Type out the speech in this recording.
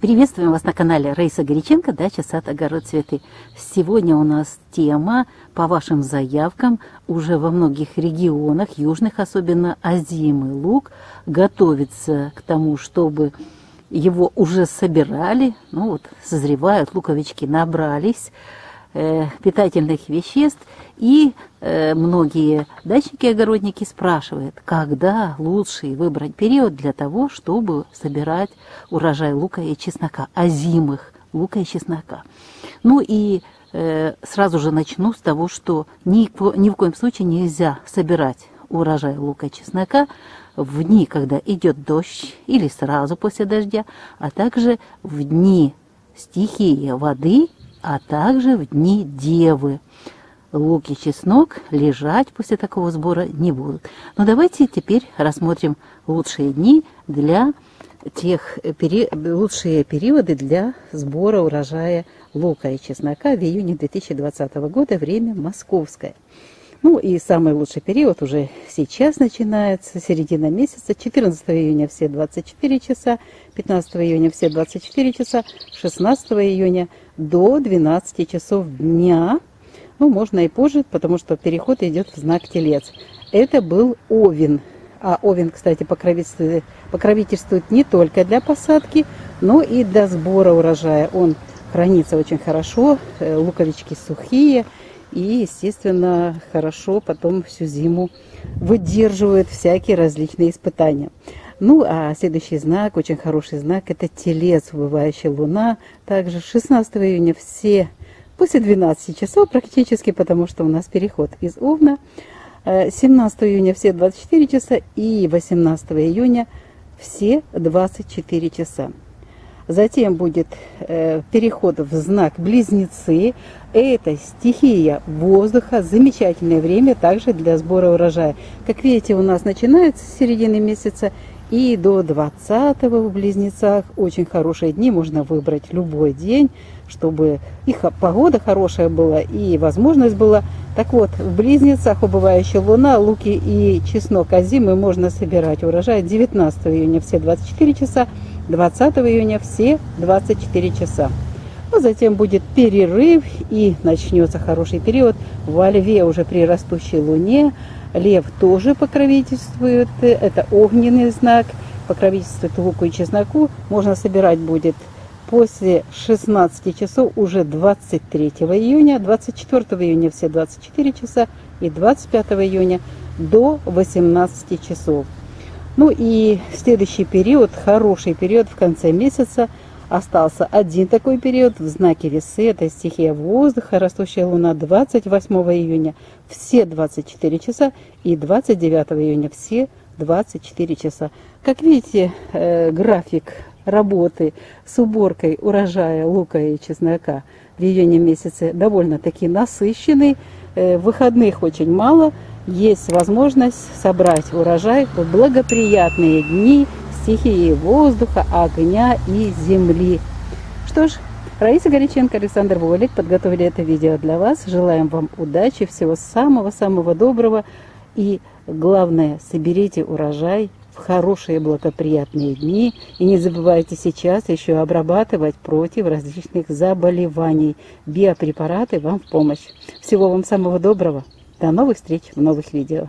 Приветствуем вас на канале Раиса Горяченко «Дача, сад, огород, цветы». Сегодня у нас тема по вашим заявкам уже во многих регионах, южных особенно, озимый лук готовится к тому, чтобы его уже собирали, ну вот созревают, луковички набрались, питательных веществ. И э, многие дачники-огородники спрашивают, когда лучший выбрать период для того, чтобы собирать урожай лука и чеснока, озимых лука и чеснока. Ну и э, сразу же начну с того, что ни, ни в коем случае нельзя собирать урожай лука и чеснока в дни, когда идет дождь или сразу после дождя, а также в дни стихии воды а также в дни Девы. Лук и чеснок лежать после такого сбора не будут. Но давайте теперь рассмотрим лучшие дни для тех пери... лучшие периоды для сбора урожая лука и чеснока в июне 2020 года, время московское. Ну и самый лучший период уже сейчас начинается, середина месяца, 14 июня все 24 часа, 15 июня все 24 часа, 16 июня до 12 часов дня. Ну, можно и позже, потому что переход идет в знак Телец. Это был Овен. А Овен, кстати, покровительствует, покровительствует не только для посадки, но и для сбора урожая. Он хранится очень хорошо, э, луковички сухие – и, естественно, хорошо потом всю зиму выдерживают всякие различные испытания. Ну, а следующий знак, очень хороший знак, это телец, убывающая луна. Также 16 июня все после 12 часов практически, потому что у нас переход из Овна. 17 э, июня все 24 часа и 18 июня все 24 часа. Затем будет э, переход в знак Близнецы. Это стихия воздуха. Замечательное время также для сбора урожая. Как видите, у нас начинается с середины месяца и до 20 в Близнецах. Очень хорошие дни. Можно выбрать любой день, чтобы их погода хорошая была и возможность была. Так вот, в Близнецах убывающая луна, луки и чеснок озимы можно собирать урожай 19 июня все 24 часа 20 июня все 24 часа. Ну, затем будет перерыв и начнется хороший период. Во Льве уже при растущей луне. Лев тоже покровительствует. Это огненный знак. Покровительствует луку и чесноку. Можно собирать будет после 16 часов уже 23 июня. 24 июня все 24 часа. И 25 июня до 18 часов. Ну и следующий период, хороший период в конце месяца, остался один такой период в знаке весы, это стихия воздуха, растущая луна 28 июня, все 24 часа, и 29 июня. Все 24 часа. Как видите, э, график работы с уборкой урожая лука и чеснока в июне месяце довольно-таки насыщенный, э, выходных очень мало, есть возможность собрать урожай в благоприятные дни стихии воздуха, огня и земли. Что ж, Раиса Горяченко, Александр Волик подготовили это видео для вас. Желаем вам удачи, всего самого-самого доброго. И главное, соберите урожай в хорошие благоприятные дни. И не забывайте сейчас еще обрабатывать против различных заболеваний. Биопрепараты вам в помощь. Всего вам самого доброго. До новых встреч в новых видео.